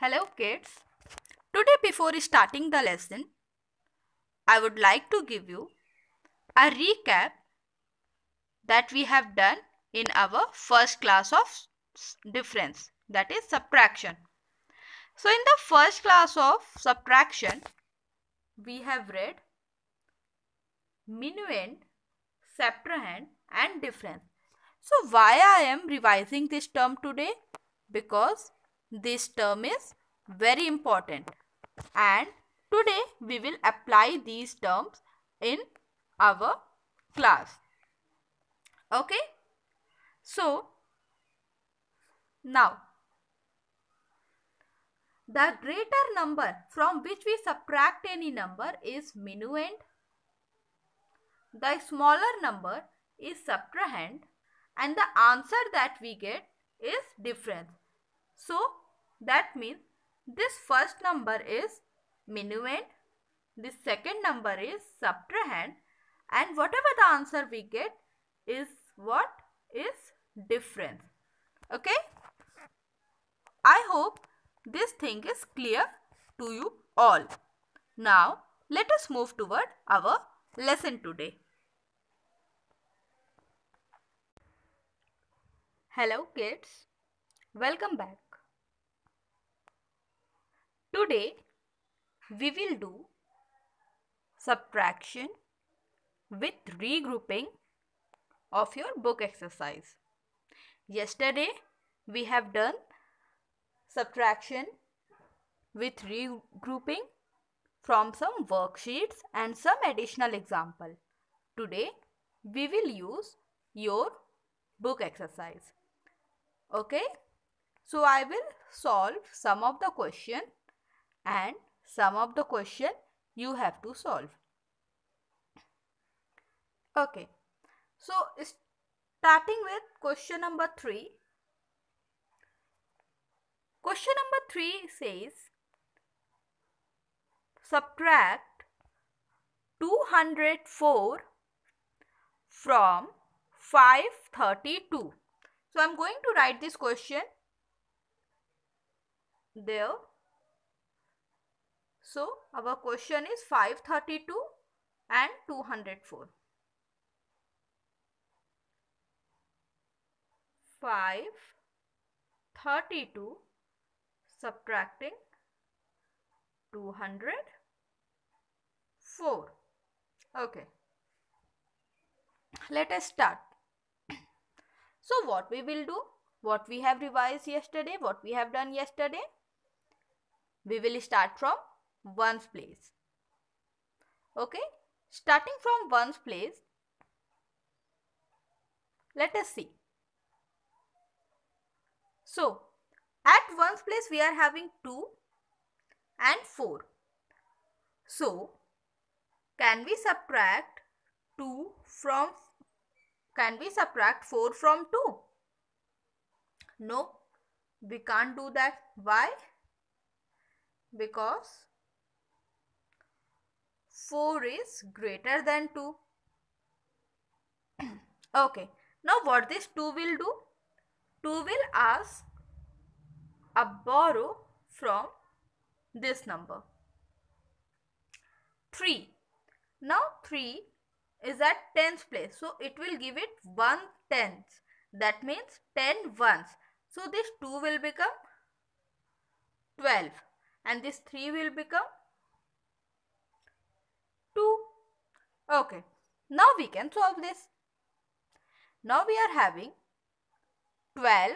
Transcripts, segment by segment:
Hello kids. Today before starting the lesson, I would like to give you a recap that we have done in our first class of difference that is subtraction. So in the first class of subtraction, we have read minuend, subtrahend and difference. So why I am revising this term today? Because this term is very important and today we will apply these terms in our class. Okay. So now the greater number from which we subtract any number is minuend. The smaller number is subtrahend and the answer that we get is difference. So that means this first number is minuend, this second number is subtrahend and whatever the answer we get is what is difference. Okay. I hope this thing is clear to you all. Now let us move toward our lesson today. Hello kids, welcome back. Today we will do subtraction with regrouping of your book exercise. Yesterday we have done subtraction with regrouping from some worksheets and some additional example. Today we will use your book exercise. Okay. So I will solve some of the question and some of the question you have to solve. Okay. So starting with question number 3. Question number 3 says subtract 204 from 532. So I am going to write this question there so our question is 532 and 204. 532 subtracting 204. Okay. Let us start. So what we will do? What we have revised yesterday? What we have done yesterday? We will start from ones place. Okay. Starting from ones place, let us see. So, at ones place we are having 2 and 4. So, can we subtract 2 from, can we subtract 4 from 2? No, we can't do that. Why? Because 4 is greater than 2. okay. Now what this 2 will do? 2 will ask a borrow from this number. 3. Now 3 is at tens place. So it will give it 1 tenth. That means 10 ones. So this 2 will become 12 and this 3 will become 2. Okay. Now we can solve this. Now we are having 12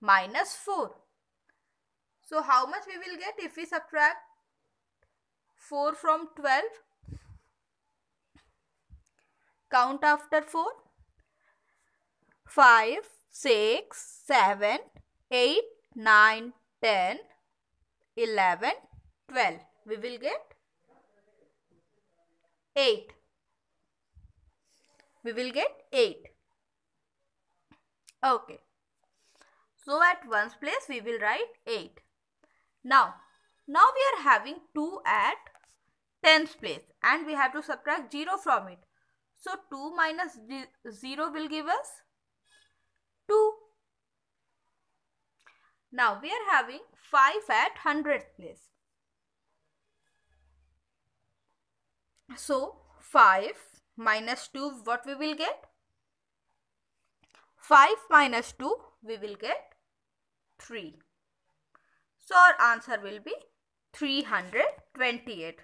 minus 4. So how much we will get if we subtract 4 from 12? Count after 4. 5, 6, 7, 8, 9, 10, 11, 12. We will get 8. We will get 8. Okay. So at ones place we will write 8. Now, now we are having 2 at tens place and we have to subtract 0 from it. So 2 minus 0 will give us 2. Now we are having 5 at 100th place. So 5 minus 2 what we will get? 5 minus 2 we will get 3. So our answer will be 328.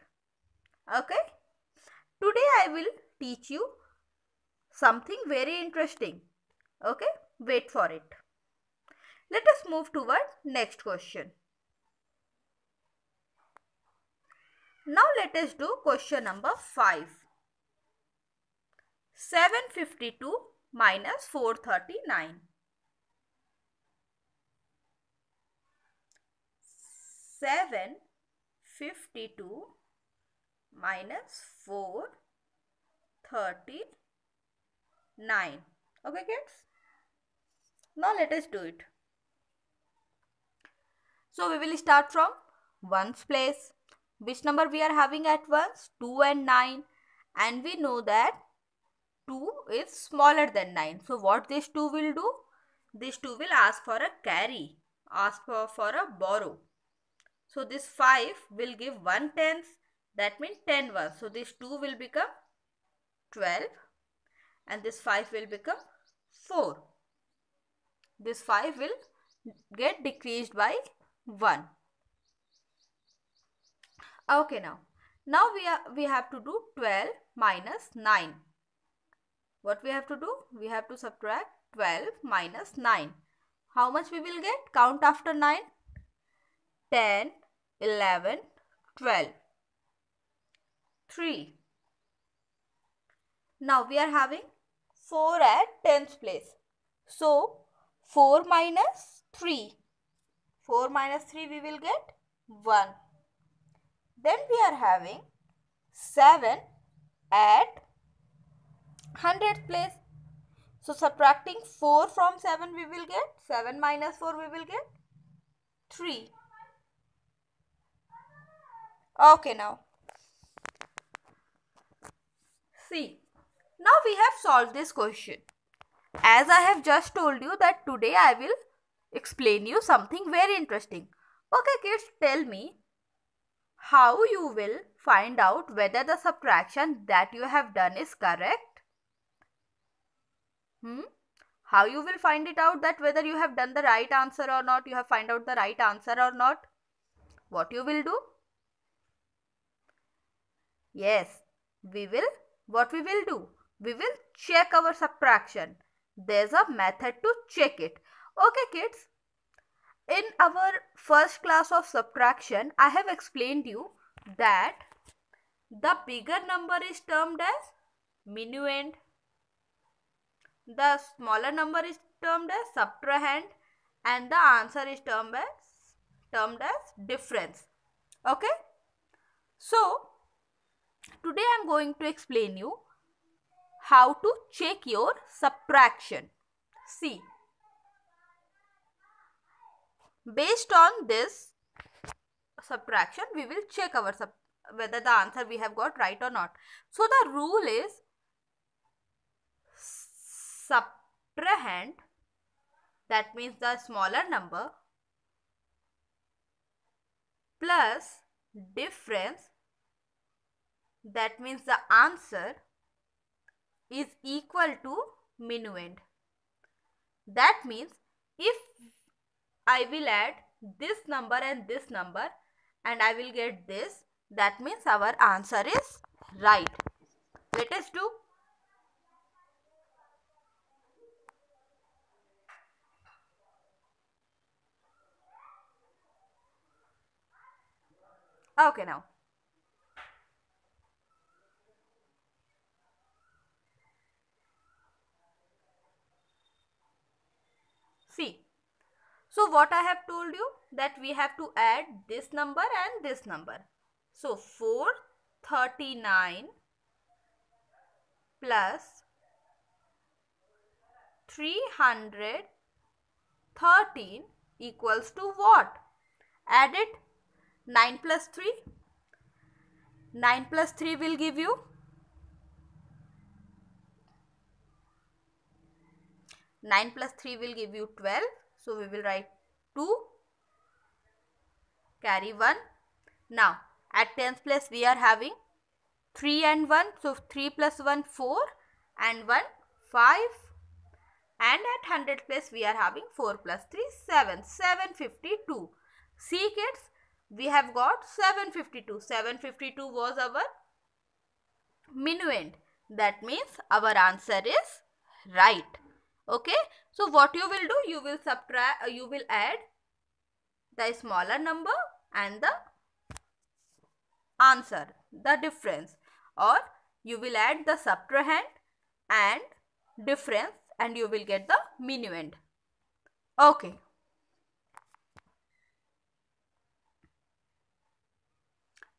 Okay. Today I will teach you something very interesting. Okay. Wait for it. Let us move toward next question. Now let us do question number 5. 752 minus 439. 752 minus 439. Okay kids? Now let us do it. So we will start from ones place. Which number we are having at ones? 2 and 9. And we know that 2 is smaller than 9. So what this 2 will do? This 2 will ask for a carry. Ask for, for a borrow. So this 5 will give 1 tenth. That means 10 ones. So this 2 will become 12. And this 5 will become 4. This 5 will get decreased by 1 okay now now we are we have to do 12 minus 9 what we have to do? We have to subtract 12 minus 9 how much we will get? Count after 9 10 11 12 3 now we are having 4 at 10th place. So 4 minus 3 4 minus 3 we will get 1. Then we are having 7 at 100th place. So subtracting 4 from 7 we will get 7 minus 4 we will get 3. Okay now. See. Now we have solved this question. As I have just told you that today I will explain you something very interesting. Okay kids, tell me how you will find out whether the subtraction that you have done is correct. Hmm? How you will find it out that whether you have done the right answer or not, you have find out the right answer or not. What you will do? Yes, we will, what we will do? We will check our subtraction. There's a method to check it. Okay kids, in our first class of subtraction, I have explained you that the bigger number is termed as minuend, the smaller number is termed as subtrahend and the answer is termed as termed as difference. Okay. So, today I am going to explain you how to check your subtraction. See, Based on this subtraction, we will check our sub whether the answer we have got right or not. So the rule is that means the smaller number plus difference that means the answer is equal to minuend. That means if I will add this number and this number and I will get this. That means our answer is right. Let us do. Okay now. See, so what I have told you that we have to add this number and this number. So 439 plus 313 equals to what? Add it 9 plus 3. 9 plus 3 will give you? 9 plus 3 will give you 12 so we will write 2 carry 1. Now at tens place we are having 3 and 1. So 3 plus 1 4 and 1 5 and at 100 place we are having 4 plus 3 7 752 see kids we have got 752 752 was our minuend that means our answer is right. Okay? So what you will do you will subtract uh, you will add the smaller number and the answer the difference. Or you will add the subtrahend and difference and you will get the minuend. Okay.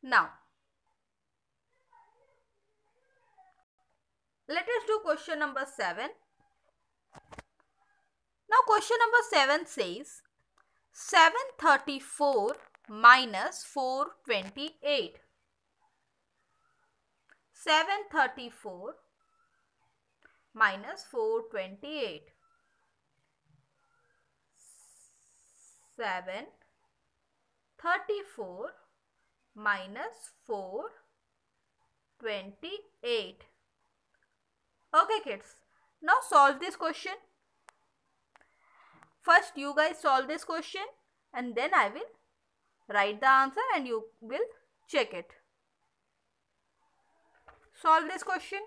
Now, let us do question number 7. Now, question number 7 says 734 minus 428. 734 minus 428. 7 34 minus 4 28. Okay kids, now solve this question. First you guys solve this question and then I will write the answer and you will check it. Solve this question.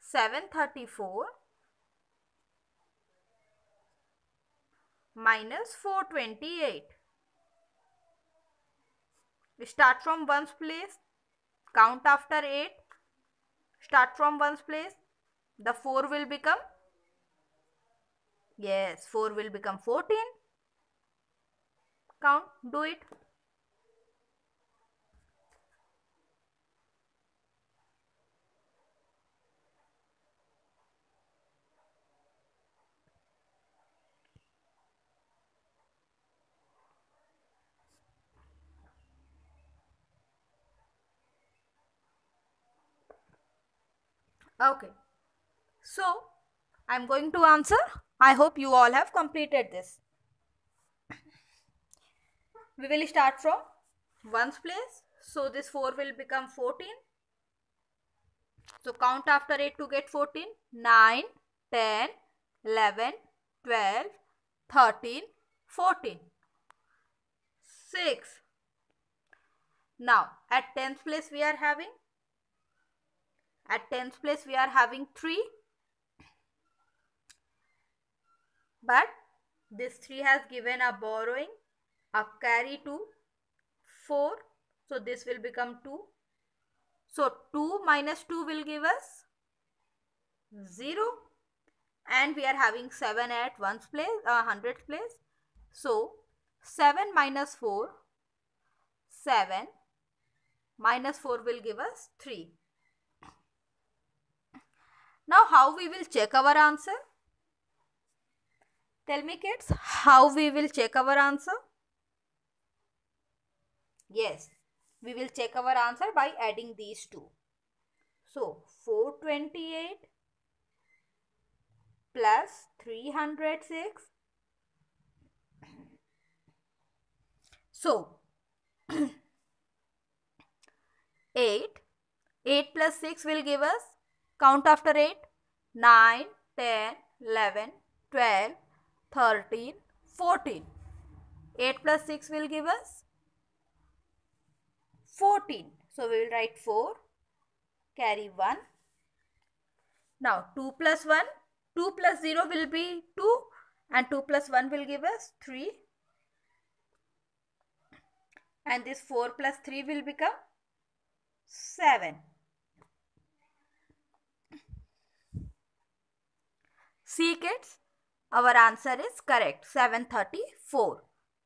734 minus 428. Start from ones place, count after 8, start from ones place, the 4 will become, yes, 4 will become 14, count, do it. Okay. So, I am going to answer. I hope you all have completed this. We will start from ones place. So, this 4 will become 14. So, count after 8 to get 14. 9, 10, 11, 12, 13, 14. 6. Now, at 10th place we are having at tens place we are having 3. But this 3 has given a borrowing, a carry to 4. So this will become 2. So 2 minus 2 will give us 0 and we are having 7 at ones place, uh, hundredth place. So 7 minus 4, 7 minus 4 will give us 3. Now how we will check our answer? Tell me kids, how we will check our answer? Yes, we will check our answer by adding these two. So 428 plus 306. So 8, 8 plus 6 will give us Count after 8. 9, 10, 11, 12, 13, 14. 8 plus 6 will give us 14. So, we will write 4, carry 1. Now, 2 plus 1, 2 plus 0 will be 2 and 2 plus 1 will give us 3. And this 4 plus 3 will become 7. See kids, our answer is correct 734.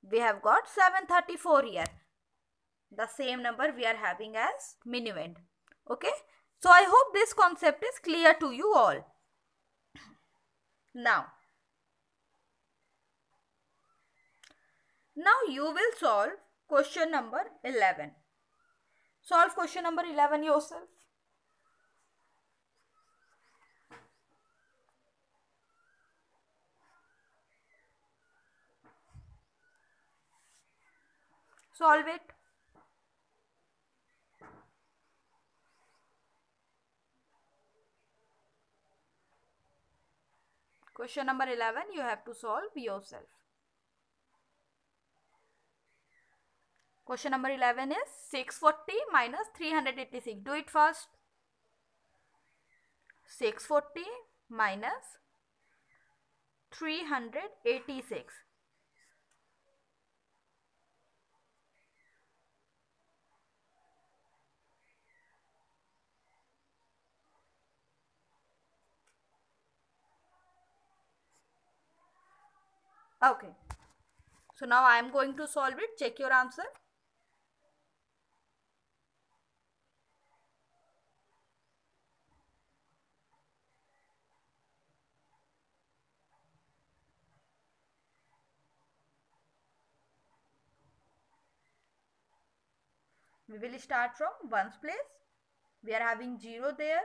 We have got 734 here. The same number we are having as minuend. Okay. So I hope this concept is clear to you all. Now, now you will solve question number 11. Solve question number 11 yourself. Solve it. Question number 11 you have to solve yourself. Question number 11 is 640 minus 386. Do it first. 640 minus 386. Okay. So now I am going to solve it. Check your answer. We will start from ones place. We are having 0 there.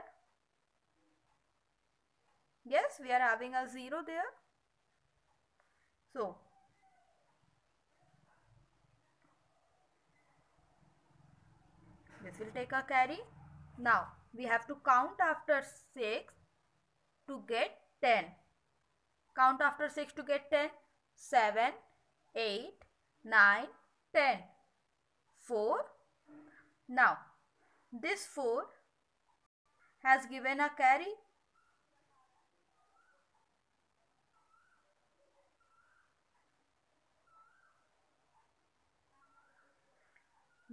Yes, we are having a 0 there. So, this will take a carry. Now, we have to count after 6 to get 10. Count after 6 to get 10. 7, 8, 9, 10. 4. Now, this 4 has given a carry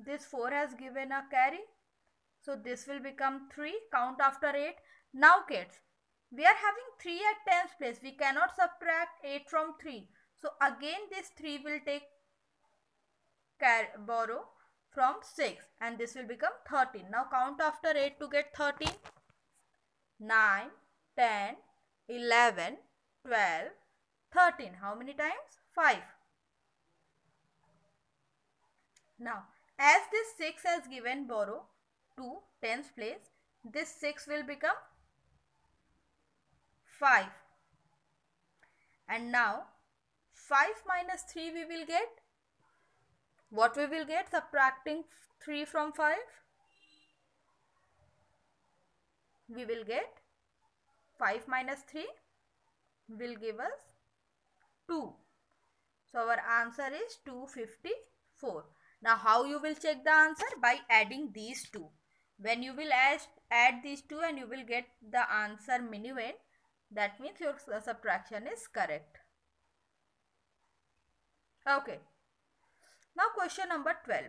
this 4 has given a carry. So this will become 3. Count after 8. Now kids, we are having 3 at tens place. We cannot subtract 8 from 3. So again this 3 will take carry, borrow from 6 and this will become 13. Now count after 8 to get 13. 9, 10, 11, 12, 13. How many times? 5. Now as this 6 has given borrow to tens place, this 6 will become 5. And now 5 minus 3 we will get. What we will get subtracting 3 from 5? We will get 5 minus 3 will give us 2. So our answer is 254. Now how you will check the answer? By adding these two. When you will add, add these two and you will get the answer minuend, that means your subtraction is correct. Okay. Now question number 12.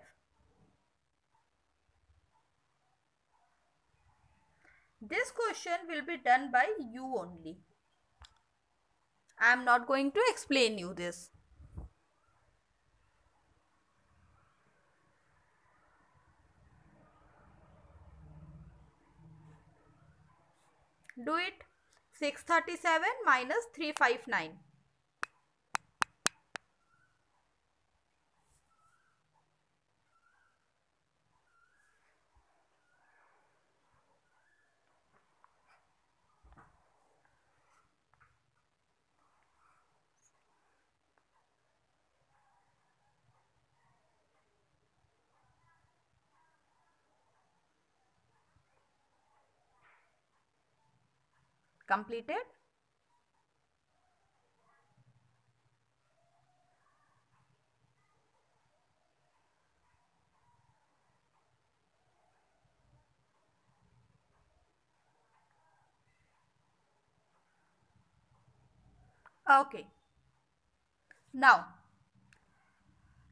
This question will be done by you only. I am not going to explain you this. Do it. 637 minus 359. Completed Okay. Now,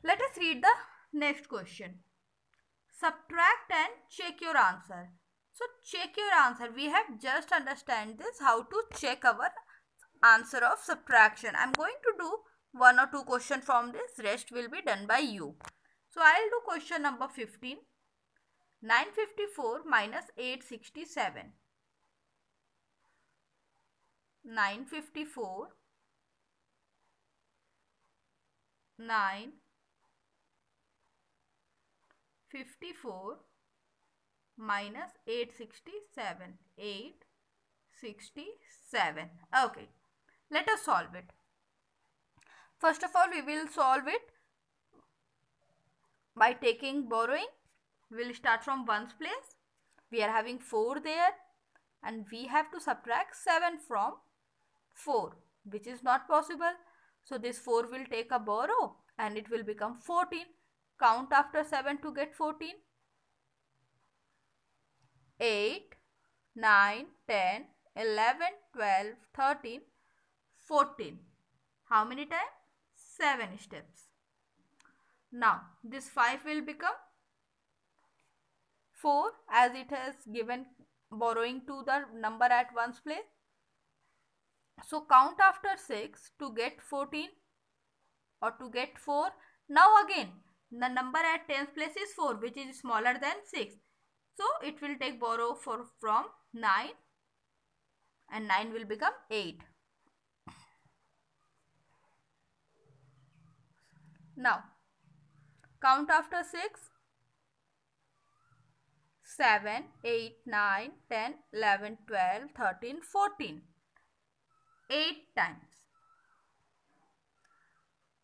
let us read the next question. Subtract and check your answer. So check your answer. We have just understand this how to check our answer of subtraction. I am going to do one or two question from this. Rest will be done by you. So I will do question number 15. 954 minus 867. 954 9 54 minus 867 867 okay let us solve it first of all we will solve it by taking borrowing, we'll start from ones place. We are having 4 there and we have to subtract 7 from 4 which is not possible. So this 4 will take a borrow and it will become 14. Count after 7 to get 14. 8, 9, 10, 11, 12, 13, 14. How many times? 7 steps. Now this 5 will become 4 as it has given borrowing to the number at ones place. So count after 6 to get 14 or to get 4. Now again the number at tens place is 4 which is smaller than 6. So it will take borrow for from 9 and 9 will become 8. Now count after 6 7, 8, 9, 10, 11, 12, 13, 14. 8 times.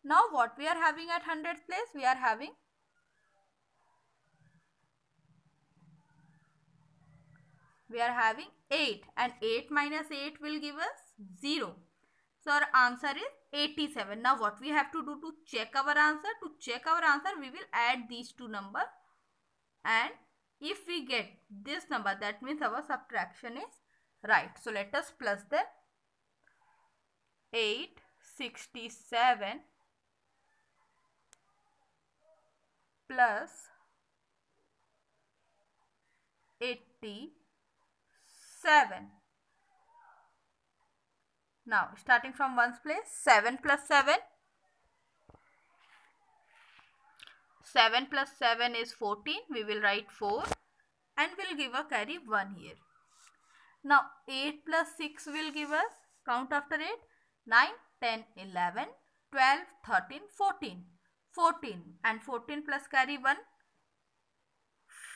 Now what we are having at hundredth place? We are having we are having 8 and 8 minus 8 will give us 0. So our answer is 87. Now what we have to do to check our answer? To check our answer we will add these two numbers and if we get this number that means our subtraction is right. So let us plus them 867 plus 87. Now starting from ones place 7 plus 7 7 plus 7 is 14. We will write 4 and we'll give a carry 1 here. Now 8 plus 6 will give us count after 8 9, 10, 11, 12, 13, 14. 14 and 14 plus carry 1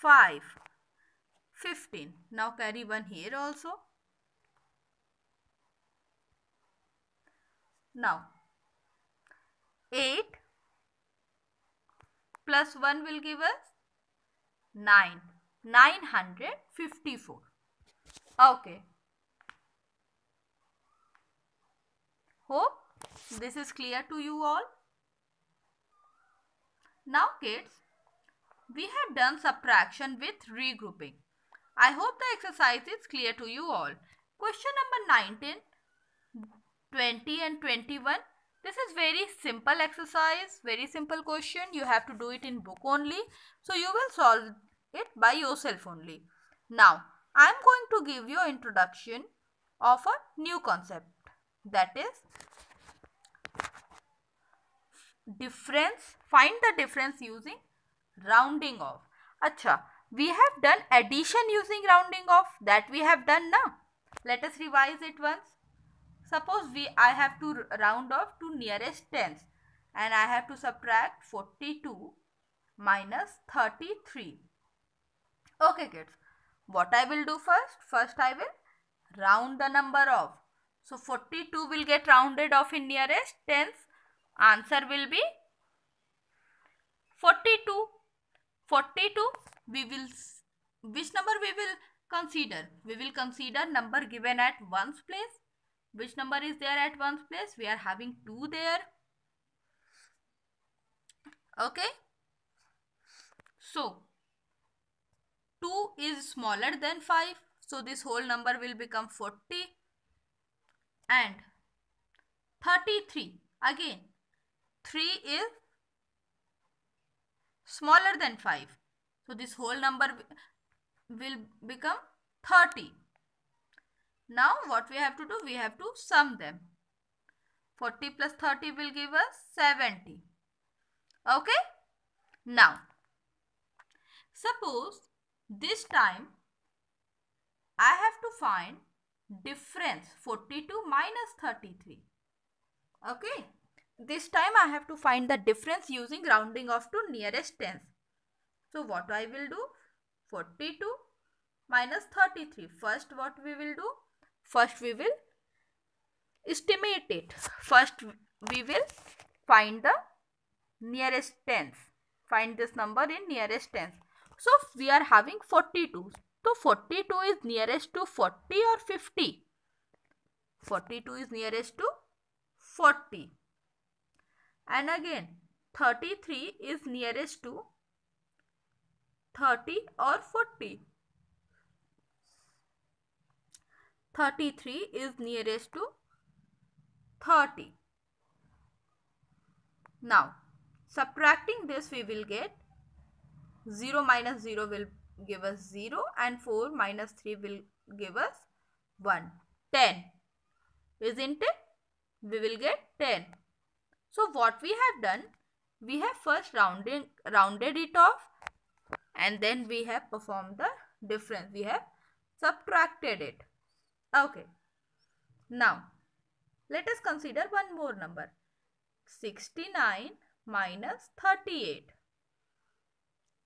5 15 now carry 1 here also now 8 plus 1 will give us 9. 954. Okay. Hope this is clear to you all. Now kids, we have done subtraction with regrouping. I hope the exercise is clear to you all. Question number 19, 20 and 21 this is very simple exercise, very simple question. You have to do it in book only. So you will solve it by yourself only. Now, I am going to give you introduction of a new concept that is difference. Find the difference using rounding off. Acha, we have done addition using rounding off that we have done now. Let us revise it once. Suppose we I have to round off to nearest tens and I have to subtract 42 minus 33. Okay kids, what I will do first? First I will round the number off. So 42 will get rounded off in nearest tens. Answer will be 42. 42 we will which number we will consider? We will consider number given at ones place which number is there at ones place? We are having 2 there. Okay. So, 2 is smaller than 5. So, this whole number will become 40. And 33. Again, 3 is smaller than 5. So, this whole number will become 30. Now what we have to do? We have to sum them. 40 plus 30 will give us 70. Okay? Now, suppose this time I have to find difference 42 minus 33. Okay? This time I have to find the difference using rounding off to nearest tens. So what I will do? 42 minus 33. First what we will do? First we will estimate it. First we will find the nearest tens. find this number in nearest tens. So we are having 42. So 42 is nearest to 40 or 50? 42 is nearest to 40. And again 33 is nearest to 30 or 40. 33 is nearest to 30. Now, subtracting this we will get 0 minus 0 will give us 0 and 4 minus 3 will give us 1. 10. Isn't it? We will get 10. So, what we have done? We have first rounded, rounded it off and then we have performed the difference. We have subtracted it. Okay. Now, let us consider one more number. 69 minus 38.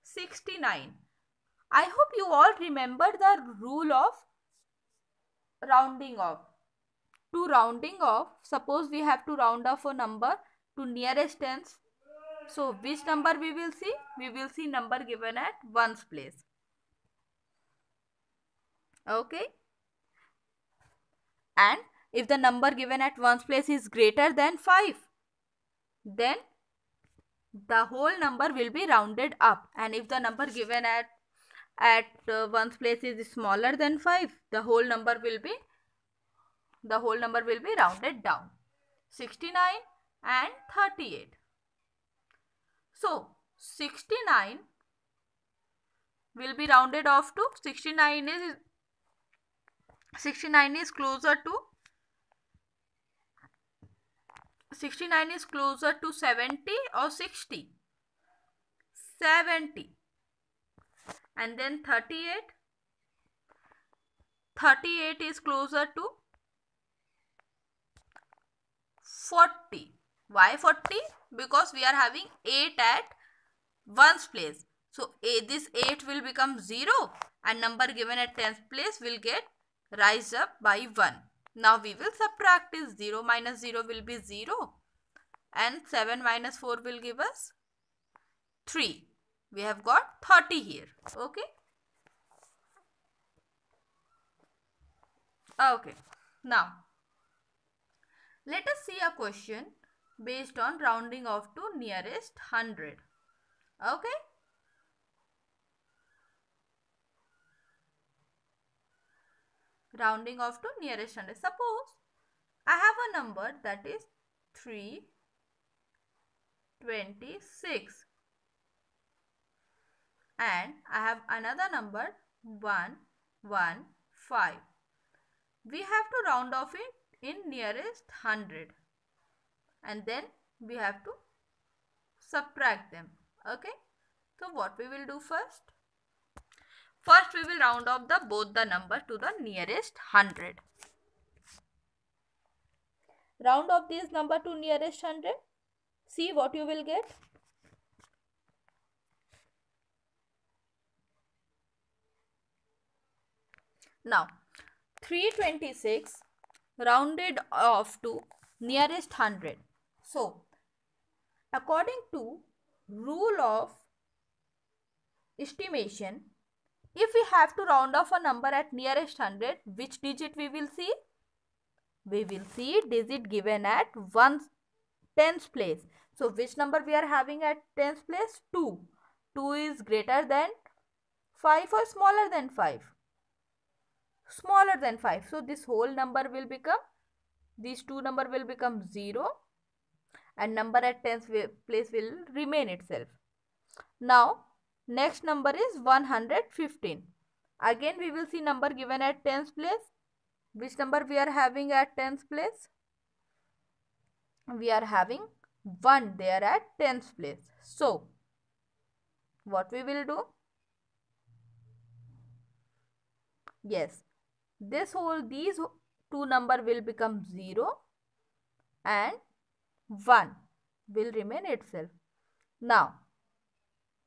69. I hope you all remember the rule of rounding off. To rounding off, suppose we have to round off a number to nearest tens. So, which number we will see? We will see number given at ones place. Okay and if the number given at ones place is greater than 5 then the whole number will be rounded up and if the number given at at uh, ones place is smaller than 5 the whole number will be the whole number will be rounded down 69 and 38 so 69 will be rounded off to 69 is 69 is closer to 69 is closer to 70 or 60 70 and then 38 38 is closer to 40 why 40 because we are having 8 at ones place so a, this 8 will become 0 and number given at tens place will get rise up by 1. Now we will subtract this 0 minus 0 will be 0 and 7 minus 4 will give us 3. We have got 30 here. Okay. Okay. Now, let us see a question based on rounding off to nearest 100. Okay. rounding off to nearest hundred. Suppose I have a number that is 326 and I have another number 115. We have to round off it in nearest 100 and then we have to subtract them. Okay. So what we will do first? First we will round off the both the number to the nearest 100. Round off this number to nearest 100. See what you will get. Now 326 rounded off to nearest 100. So according to rule of estimation if we have to round off a number at nearest 100, which digit we will see? We will see digit given at 1 tens place. So, which number we are having at tens place? 2. 2 is greater than 5 or smaller than 5? Smaller than 5. So, this whole number will become, these two number will become 0 and number at tens place will remain itself. Now, Next number is 115. Again we will see number given at tens place. Which number we are having at tens place? We are having 1 there at tens place. So, what we will do? Yes, this whole these two number will become 0 and 1 will remain itself. Now,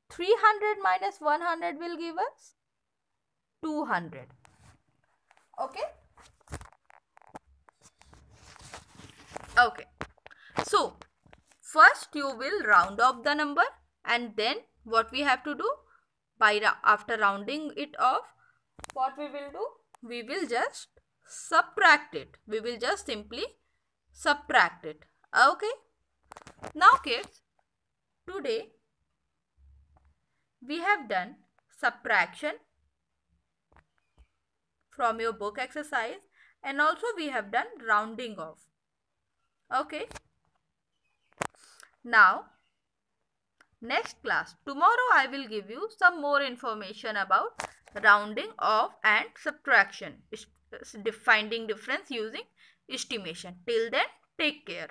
300 minus 100 will give us 200. Okay. Okay. So, first you will round off the number and then what we have to do by after rounding it off what we will do we will just subtract it we will just simply subtract it okay. Now kids today we have done subtraction from your book exercise and also we have done rounding off. Okay. Now next class tomorrow i will give you some more information about rounding off and subtraction. Finding difference using estimation. Till then take care